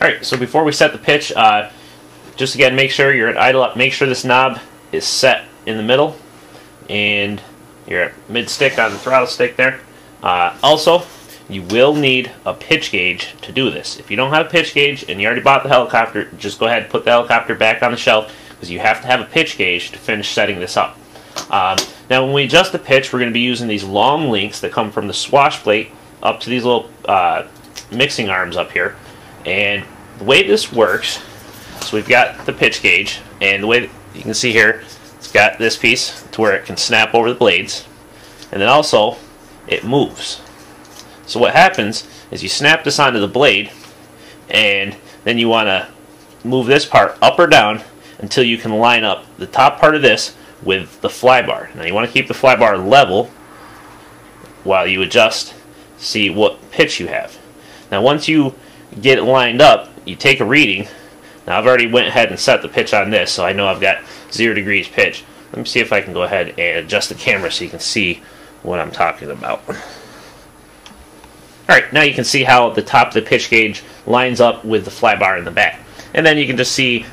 Alright, so before we set the pitch, uh, just again make sure you're at idle up, make sure this knob is set in the middle and you're at mid stick on the throttle stick there. Uh, also, you will need a pitch gauge to do this. If you don't have a pitch gauge and you already bought the helicopter, just go ahead and put the helicopter back on the shelf because you have to have a pitch gauge to finish setting this up. Um, now when we adjust the pitch, we're going to be using these long links that come from the swash plate up to these little uh, mixing arms up here. And the way this works, so we've got the pitch gauge, and the way you can see here, it's got this piece to where it can snap over the blades, and then also it moves. So what happens is you snap this onto the blade, and then you want to move this part up or down until you can line up the top part of this with the fly bar. Now you want to keep the fly bar level while you adjust, see what pitch you have. Now once you get it lined up, you take a reading. Now I've already went ahead and set the pitch on this, so I know I've got zero degrees pitch. Let me see if I can go ahead and adjust the camera so you can see what I'm talking about. Alright, now you can see how the top of the pitch gauge lines up with the fly bar in the back. And then you can just see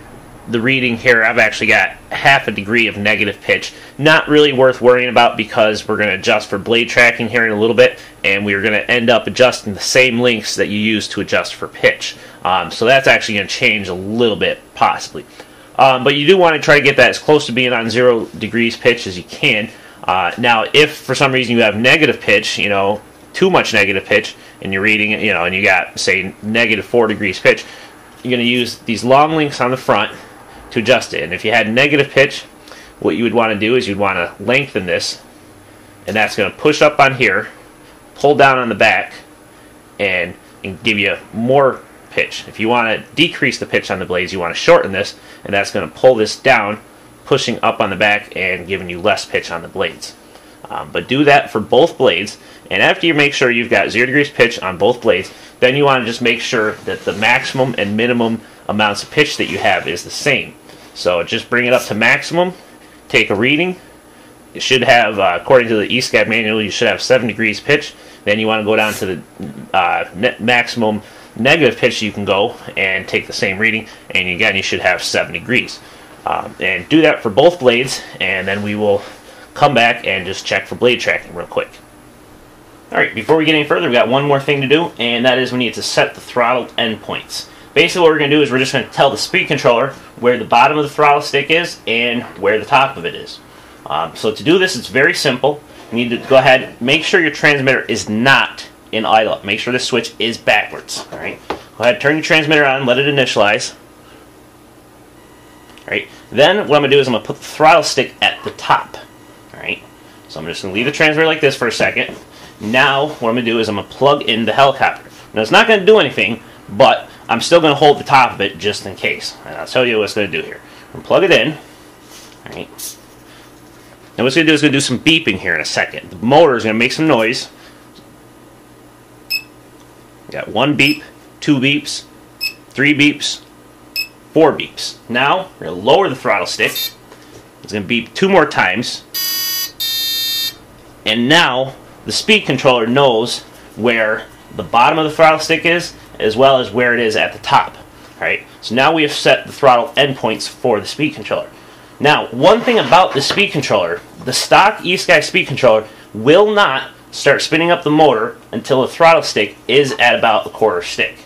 the reading here, I've actually got half a degree of negative pitch. Not really worth worrying about because we're going to adjust for blade tracking here in a little bit, and we're going to end up adjusting the same links that you use to adjust for pitch. Um, so that's actually going to change a little bit, possibly. Um, but you do want to try to get that as close to being on zero degrees pitch as you can. Uh, now, if for some reason you have negative pitch, you know, too much negative pitch, and you're reading it, you know, and you got, say, negative four degrees pitch, you're going to use these long links on the front to adjust it. And if you had negative pitch, what you would want to do is you'd want to lengthen this, and that's going to push up on here, pull down on the back, and, and give you more pitch. If you want to decrease the pitch on the blades, you want to shorten this, and that's going to pull this down, pushing up on the back and giving you less pitch on the blades. Um, but do that for both blades, and after you make sure you've got zero degrees pitch on both blades, then you want to just make sure that the maximum and minimum amounts of pitch that you have is the same. So just bring it up to maximum, take a reading. You should have, uh, according to the eSky manual, you should have 7 degrees pitch. Then you want to go down to the uh, maximum negative pitch you can go and take the same reading. And again, you should have 7 degrees. Um, and do that for both blades, and then we will come back and just check for blade tracking real quick. Alright, before we get any further, we've got one more thing to do, and that is we need to set the throttle endpoints. Basically what we're going to do is we're just going to tell the speed controller where the bottom of the throttle stick is and where the top of it is. Um, so to do this, it's very simple. You need to go ahead, make sure your transmitter is not in idle. Make sure the switch is backwards. All right. Go ahead, turn your transmitter on, let it initialize. All right. Then what I'm going to do is I'm going to put the throttle stick at the top. All right. So I'm just going to leave the transmitter like this for a second. Now what I'm going to do is I'm going to plug in the helicopter. Now it's not going to do anything, but I'm still going to hold the top of it just in case. And I'll tell you what it's going to do here. I'm plug it in. All right. Now what it's going to do is going to do some beeping here in a second. The motor is going to make some noise. Got one beep, two beeps, three beeps, four beeps. Now we're going to lower the throttle stick. It's going to beep two more times. And now the speed controller knows where the bottom of the throttle stick is as well as where it is at the top. Alright, so now we have set the throttle endpoints for the speed controller. Now, one thing about the speed controller, the stock eSky speed controller will not start spinning up the motor until the throttle stick is at about a quarter stick.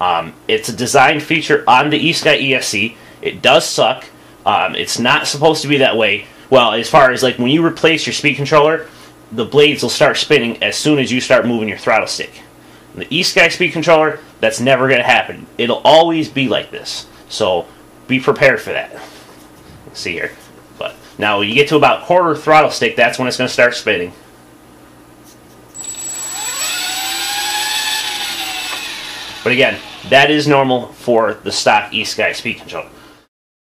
Um, it's a design feature on the eSky ESC. It does suck. Um, it's not supposed to be that way. Well, as far as like when you replace your speed controller, the blades will start spinning as soon as you start moving your throttle stick. The eSky speed controller, that's never going to happen. It'll always be like this. So be prepared for that. Let's see here. But now you get to about quarter throttle stick, that's when it's going to start spinning. But again, that is normal for the stock eSky speed controller.